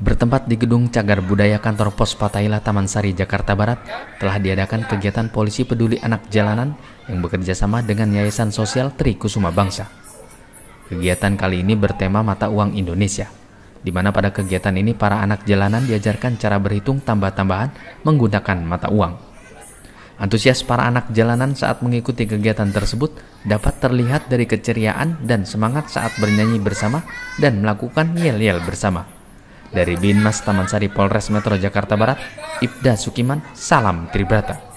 Bertempat di gedung Cagar Budaya Kantor Pos Pataila Taman Sari, Jakarta Barat, telah diadakan kegiatan polisi peduli anak jalanan yang bekerja sama dengan Yayasan Sosial Tri Kusuma Bangsa. Kegiatan kali ini bertema mata uang Indonesia, di mana pada kegiatan ini para anak jalanan diajarkan cara berhitung tambah-tambahan menggunakan mata uang. Antusias para anak jalanan saat mengikuti kegiatan tersebut dapat terlihat dari keceriaan dan semangat saat bernyanyi bersama dan melakukan yel-yel bersama. Dari Binmas Taman Sari Polres Metro Jakarta Barat, Ibda Sukiman, Salam Tribrata.